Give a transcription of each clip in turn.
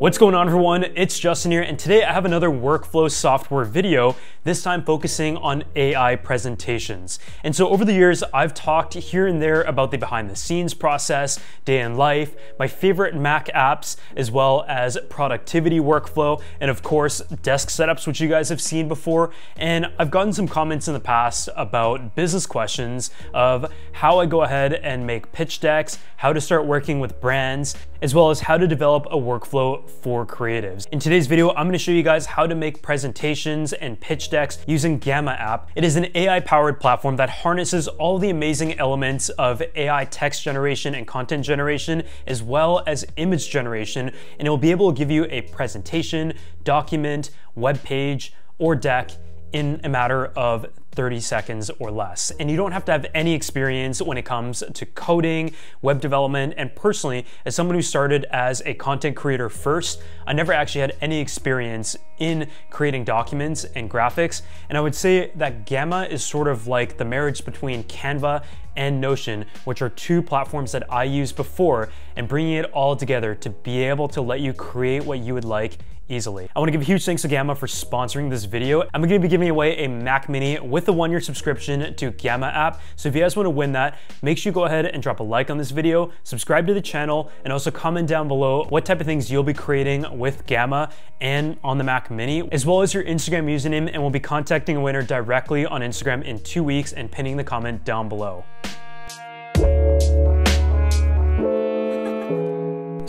What's going on everyone? It's Justin here and today I have another workflow software video, this time focusing on AI presentations. And so over the years, I've talked here and there about the behind the scenes process, day in life, my favorite Mac apps, as well as productivity workflow, and of course, desk setups, which you guys have seen before. And I've gotten some comments in the past about business questions of how I go ahead and make pitch decks, how to start working with brands, as well as how to develop a workflow for creatives. In today's video, I'm gonna show you guys how to make presentations and pitch decks using Gamma app. It is an AI powered platform that harnesses all the amazing elements of AI text generation and content generation, as well as image generation, and it will be able to give you a presentation, document, web page, or deck in a matter of 30 seconds or less. And you don't have to have any experience when it comes to coding, web development, and personally, as someone who started as a content creator first, I never actually had any experience in creating documents and graphics. And I would say that Gamma is sort of like the marriage between Canva and Notion, which are two platforms that I used before, and bringing it all together to be able to let you create what you would like easily. I wanna give a huge thanks to Gamma for sponsoring this video. I'm gonna be giving away a Mac Mini with a one-year subscription to Gamma app. So if you guys wanna win that, make sure you go ahead and drop a like on this video, subscribe to the channel, and also comment down below what type of things you'll be creating with Gamma and on the Mac Mini, as well as your Instagram username, and we'll be contacting a winner directly on Instagram in two weeks and pinning the comment down below.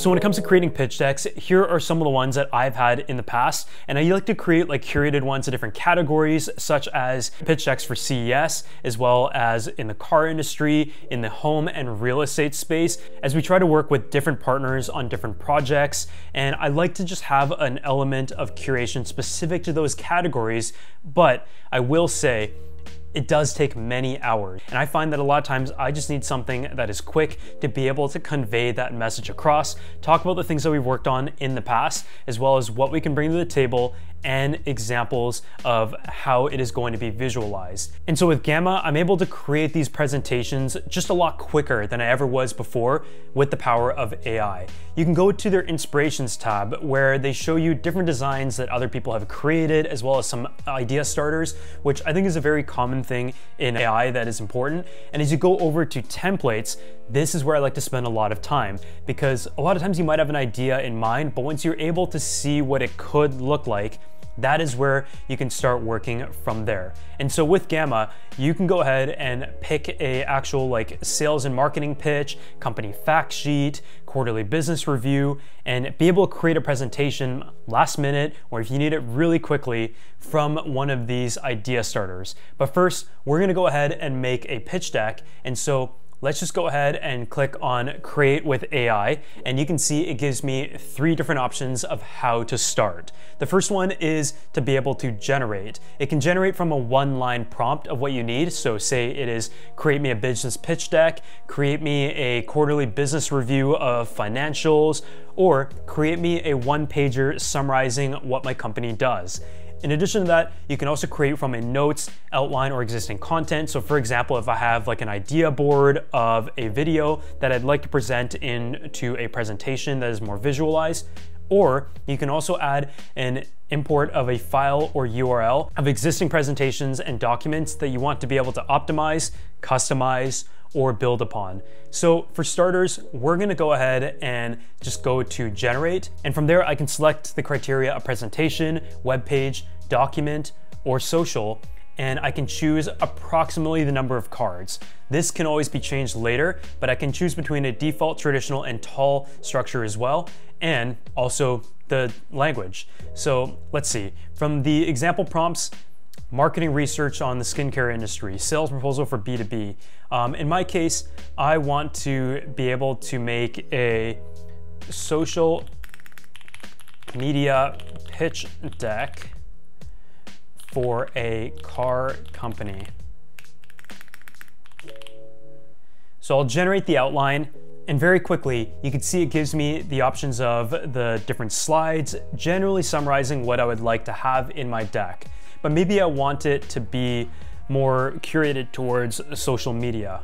So when it comes to creating pitch decks, here are some of the ones that I've had in the past. And I like to create like curated ones in different categories, such as pitch decks for CES, as well as in the car industry, in the home and real estate space, as we try to work with different partners on different projects. And I like to just have an element of curation specific to those categories. But I will say, it does take many hours. And I find that a lot of times I just need something that is quick to be able to convey that message across, talk about the things that we've worked on in the past, as well as what we can bring to the table and examples of how it is going to be visualized. And so with Gamma, I'm able to create these presentations just a lot quicker than I ever was before with the power of AI. You can go to their inspirations tab where they show you different designs that other people have created as well as some idea starters, which I think is a very common thing in AI that is important. And as you go over to templates, this is where I like to spend a lot of time because a lot of times you might have an idea in mind, but once you're able to see what it could look like, that is where you can start working from there. And so with Gamma, you can go ahead and pick a actual like sales and marketing pitch, company fact sheet, quarterly business review, and be able to create a presentation last minute or if you need it really quickly from one of these idea starters. But first, we're gonna go ahead and make a pitch deck. And so let's just go ahead and click on create with AI and you can see it gives me three different options of how to start. The first one is to be able to generate. It can generate from a one line prompt of what you need. So say it is create me a business pitch deck, create me a quarterly business review of financials, or create me a one pager summarizing what my company does. In addition to that, you can also create from a notes, outline, or existing content. So for example, if I have like an idea board of a video that I'd like to present into a presentation that is more visualized, or you can also add an import of a file or URL of existing presentations and documents that you want to be able to optimize, customize, or build upon. So for starters, we're gonna go ahead and just go to generate. And from there, I can select the criteria of presentation, web page, document, or social, and I can choose approximately the number of cards. This can always be changed later, but I can choose between a default, traditional, and tall structure as well, and also the language. So let's see, from the example prompts, marketing research on the skincare industry, sales proposal for B2B. Um, in my case, I want to be able to make a social media pitch deck for a car company. So I'll generate the outline and very quickly, you can see it gives me the options of the different slides, generally summarizing what I would like to have in my deck but maybe I want it to be more curated towards social media.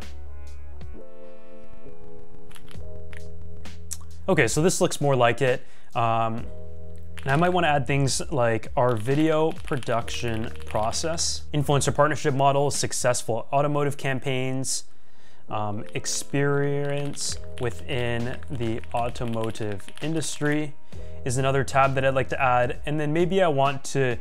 Okay, so this looks more like it. Um, and I might want to add things like our video production process, influencer partnership model, successful automotive campaigns, um, experience within the automotive industry is another tab that I'd like to add. And then maybe I want to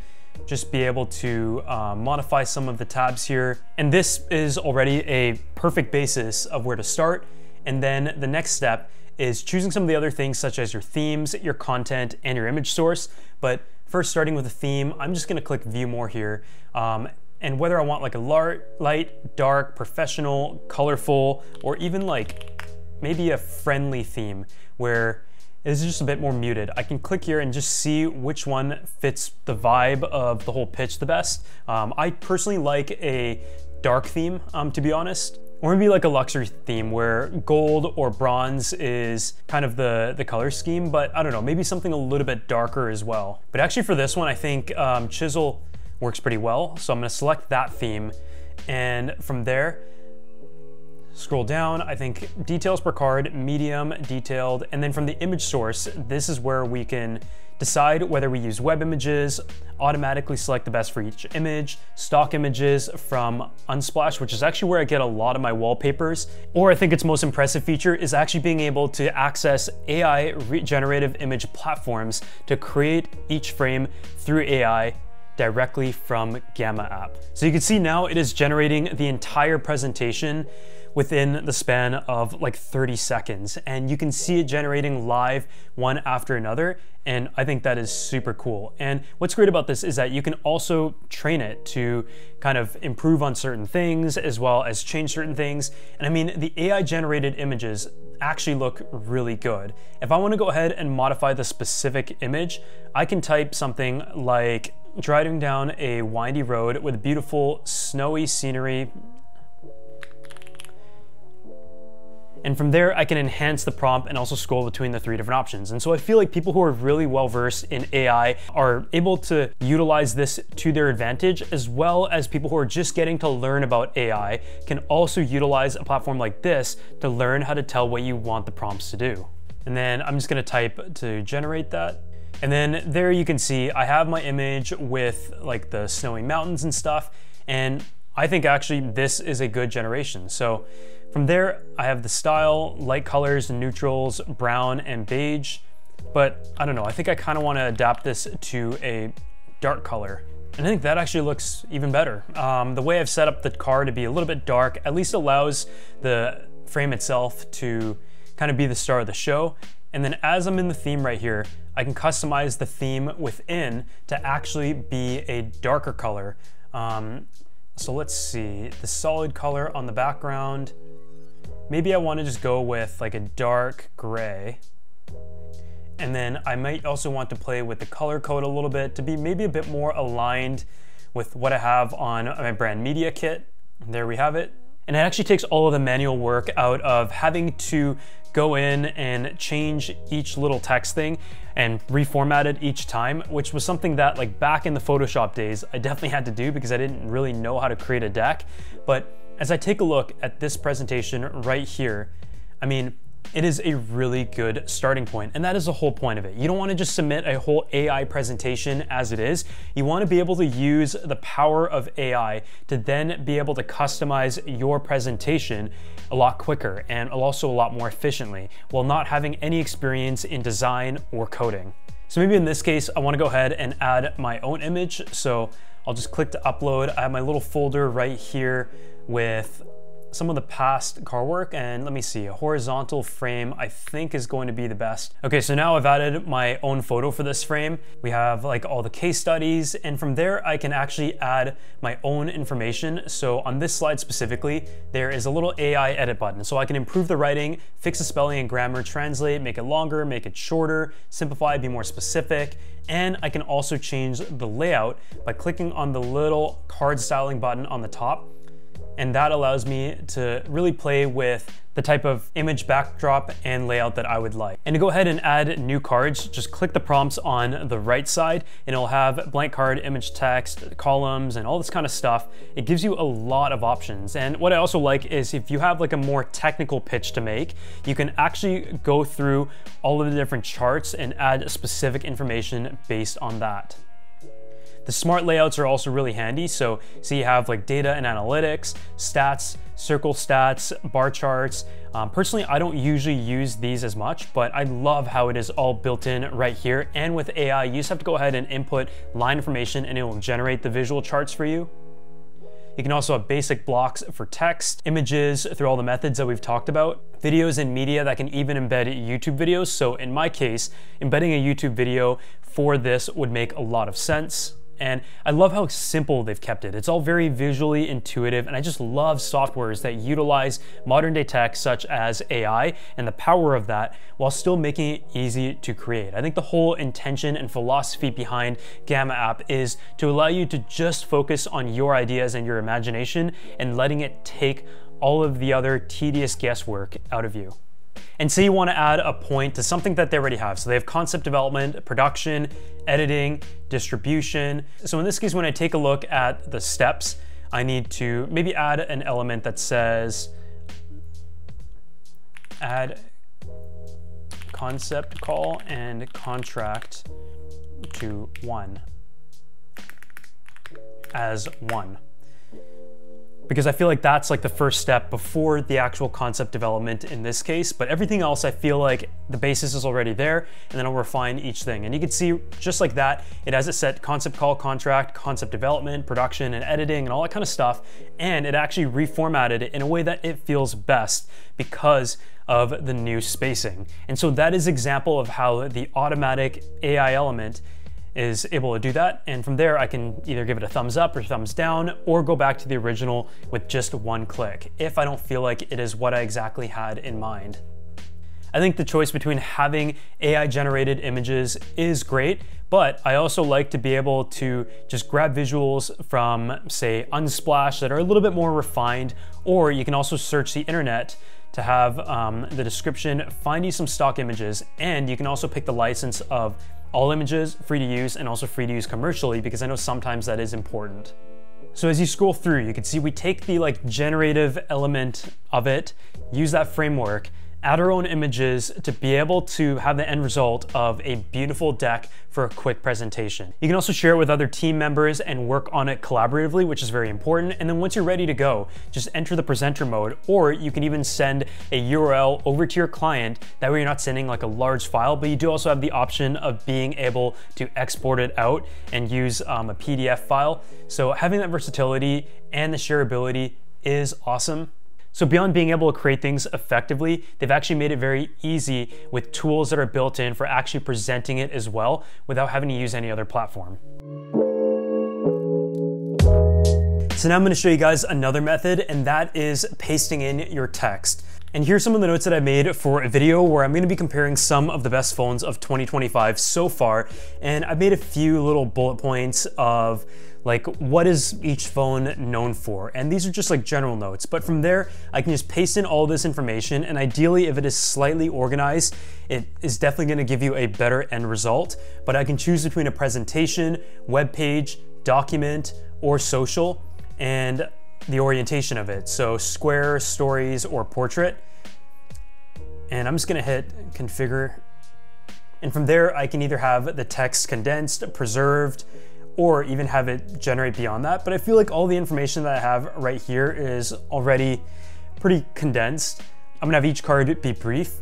just be able to uh, modify some of the tabs here. And this is already a perfect basis of where to start. And then the next step is choosing some of the other things such as your themes, your content, and your image source. But first starting with a theme, I'm just gonna click view more here. Um, and whether I want like a light, dark, professional, colorful, or even like maybe a friendly theme where it's just a bit more muted. I can click here and just see which one fits the vibe of the whole pitch the best. Um, I personally like a dark theme, um, to be honest. Or maybe like a luxury theme where gold or bronze is kind of the, the color scheme, but I don't know, maybe something a little bit darker as well. But actually for this one, I think um, Chisel works pretty well. So I'm gonna select that theme. And from there, scroll down, I think details per card, medium, detailed, and then from the image source, this is where we can decide whether we use web images, automatically select the best for each image, stock images from Unsplash, which is actually where I get a lot of my wallpapers. Or I think its most impressive feature is actually being able to access AI generative image platforms to create each frame through AI directly from Gamma app. So you can see now it is generating the entire presentation within the span of like 30 seconds. And you can see it generating live one after another. And I think that is super cool. And what's great about this is that you can also train it to kind of improve on certain things as well as change certain things. And I mean, the AI generated images actually look really good. If I wanna go ahead and modify the specific image, I can type something like driving down a windy road with beautiful snowy scenery. And from there, I can enhance the prompt and also scroll between the three different options. And so I feel like people who are really well versed in AI are able to utilize this to their advantage, as well as people who are just getting to learn about AI can also utilize a platform like this to learn how to tell what you want the prompts to do. And then I'm just gonna type to generate that. And then there you can see I have my image with like the snowy mountains and stuff. And I think actually this is a good generation. So from there, I have the style, light colors, neutrals, brown and beige. But I don't know, I think I kind of want to adapt this to a dark color. And I think that actually looks even better. Um, the way I've set up the car to be a little bit dark at least allows the frame itself to kind of be the star of the show. And then as I'm in the theme right here, I can customize the theme within to actually be a darker color. Um, so let's see, the solid color on the background. Maybe I wanna just go with like a dark gray. And then I might also want to play with the color code a little bit to be maybe a bit more aligned with what I have on my brand media kit. There we have it. And it actually takes all of the manual work out of having to go in and change each little text thing and reformat it each time, which was something that like back in the Photoshop days, I definitely had to do because I didn't really know how to create a deck. But as I take a look at this presentation right here, I mean, it is a really good starting point, and that is the whole point of it. You don't want to just submit a whole AI presentation as it is. You want to be able to use the power of AI to then be able to customize your presentation a lot quicker and also a lot more efficiently while not having any experience in design or coding. So maybe in this case, I want to go ahead and add my own image. So I'll just click to upload. I have my little folder right here with some of the past car work and let me see, a horizontal frame I think is going to be the best. Okay, so now I've added my own photo for this frame. We have like all the case studies and from there I can actually add my own information. So on this slide specifically, there is a little AI edit button. So I can improve the writing, fix the spelling and grammar, translate, make it longer, make it shorter, simplify, be more specific, and I can also change the layout by clicking on the little card styling button on the top and that allows me to really play with the type of image backdrop and layout that I would like. And to go ahead and add new cards, just click the prompts on the right side and it'll have blank card, image text, columns, and all this kind of stuff. It gives you a lot of options. And what I also like is if you have like a more technical pitch to make, you can actually go through all of the different charts and add specific information based on that. The smart layouts are also really handy. So, so you have like data and analytics, stats, circle stats, bar charts. Um, personally, I don't usually use these as much, but I love how it is all built in right here. And with AI, you just have to go ahead and input line information and it will generate the visual charts for you. You can also have basic blocks for text, images through all the methods that we've talked about, videos and media that can even embed YouTube videos. So in my case, embedding a YouTube video for this would make a lot of sense. And I love how simple they've kept it. It's all very visually intuitive, and I just love softwares that utilize modern day tech such as AI and the power of that while still making it easy to create. I think the whole intention and philosophy behind Gamma App is to allow you to just focus on your ideas and your imagination and letting it take all of the other tedious guesswork out of you and say you want to add a point to something that they already have. So they have concept development, production, editing, distribution. So in this case, when I take a look at the steps, I need to maybe add an element that says add concept call and contract to one as one because I feel like that's like the first step before the actual concept development in this case. But everything else, I feel like the basis is already there, and then I'll refine each thing. And you can see just like that, it has a set concept call, contract, concept development, production, and editing, and all that kind of stuff. And it actually reformatted it in a way that it feels best because of the new spacing. And so that is example of how the automatic AI element is able to do that. And from there, I can either give it a thumbs up or thumbs down, or go back to the original with just one click, if I don't feel like it is what I exactly had in mind. I think the choice between having AI generated images is great, but I also like to be able to just grab visuals from, say, Unsplash that are a little bit more refined, or you can also search the internet to have um, the description find you some stock images, and you can also pick the license of all images, free to use, and also free to use commercially because I know sometimes that is important. So as you scroll through, you can see we take the like generative element of it, use that framework, add our own images to be able to have the end result of a beautiful deck for a quick presentation. You can also share it with other team members and work on it collaboratively, which is very important. And then once you're ready to go, just enter the presenter mode, or you can even send a URL over to your client. That way you're not sending like a large file, but you do also have the option of being able to export it out and use um, a PDF file. So having that versatility and the shareability is awesome. So beyond being able to create things effectively, they've actually made it very easy with tools that are built in for actually presenting it as well without having to use any other platform. So now I'm gonna show you guys another method and that is pasting in your text. And here's some of the notes that I made for a video where I'm gonna be comparing some of the best phones of 2025 so far. And I made a few little bullet points of like what is each phone known for? And these are just like general notes. But from there, I can just paste in all this information and ideally if it is slightly organized, it is definitely gonna give you a better end result. But I can choose between a presentation, web page, document, or social, and the orientation of it. So square, stories, or portrait. And I'm just gonna hit configure. And from there, I can either have the text condensed, preserved, or even have it generate beyond that. But I feel like all the information that I have right here is already pretty condensed. I'm gonna have each card be brief.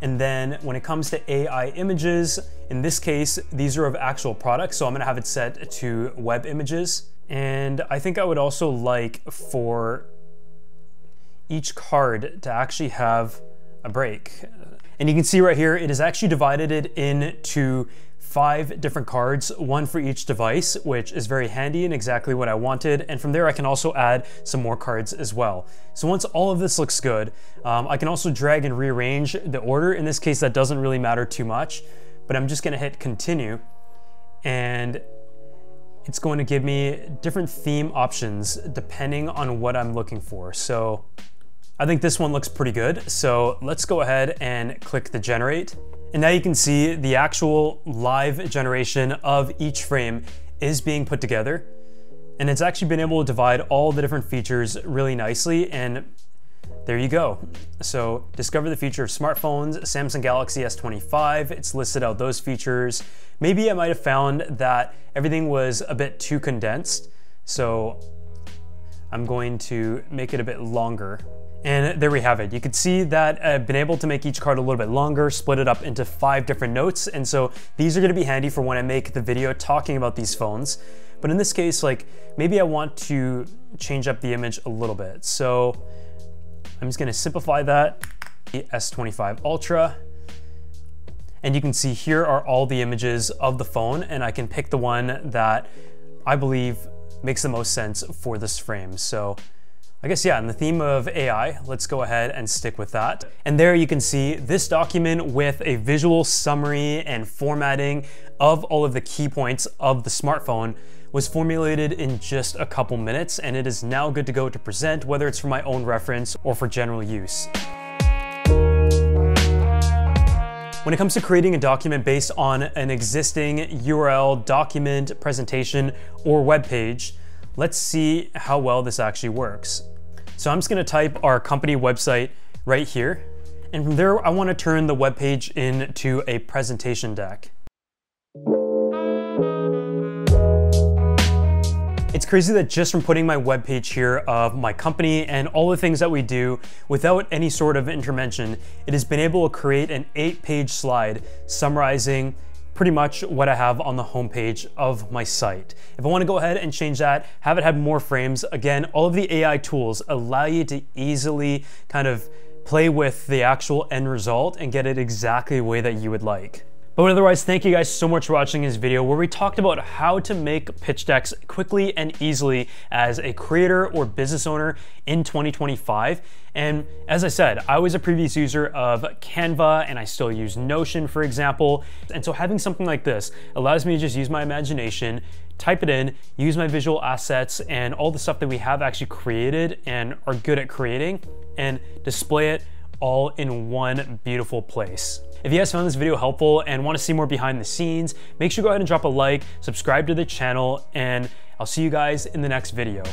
And then when it comes to AI images, in this case, these are of actual products. So I'm gonna have it set to web images. And I think I would also like for each card to actually have a break. And you can see right here, it has actually divided it into five different cards, one for each device, which is very handy and exactly what I wanted. And from there, I can also add some more cards as well. So once all of this looks good, um, I can also drag and rearrange the order. In this case, that doesn't really matter too much, but I'm just gonna hit continue. And it's going to give me different theme options depending on what I'm looking for. So I think this one looks pretty good. So let's go ahead and click the generate. And now you can see the actual live generation of each frame is being put together. And it's actually been able to divide all the different features really nicely and there you go. So discover the future of smartphones, Samsung Galaxy S25, it's listed out those features. Maybe I might have found that everything was a bit too condensed. So I'm going to make it a bit longer. And there we have it. You can see that I've been able to make each card a little bit longer, split it up into five different notes. And so these are gonna be handy for when I make the video talking about these phones. But in this case, like maybe I want to change up the image a little bit. So I'm just gonna simplify that, the S25 Ultra. And you can see here are all the images of the phone and I can pick the one that I believe makes the most sense for this frame. So I guess, yeah, in the theme of AI, let's go ahead and stick with that. And there you can see this document with a visual summary and formatting of all of the key points of the smartphone was formulated in just a couple minutes and it is now good to go to present, whether it's for my own reference or for general use. When it comes to creating a document based on an existing URL, document, presentation, or web page, let's see how well this actually works. So I'm just gonna type our company website right here. And from there, I wanna turn the web page into a presentation deck. It's crazy that just from putting my webpage here of my company and all the things that we do without any sort of intervention, it has been able to create an eight page slide summarizing pretty much what I have on the homepage of my site. If I wanna go ahead and change that, have it have more frames, again, all of the AI tools allow you to easily kind of play with the actual end result and get it exactly the way that you would like. But otherwise, thank you guys so much for watching this video where we talked about how to make pitch decks quickly and easily as a creator or business owner in 2025. And as I said, I was a previous user of Canva and I still use Notion, for example. And so having something like this allows me to just use my imagination, type it in, use my visual assets and all the stuff that we have actually created and are good at creating and display it all in one beautiful place. If you guys found this video helpful and want to see more behind the scenes, make sure to go ahead and drop a like, subscribe to the channel, and I'll see you guys in the next video.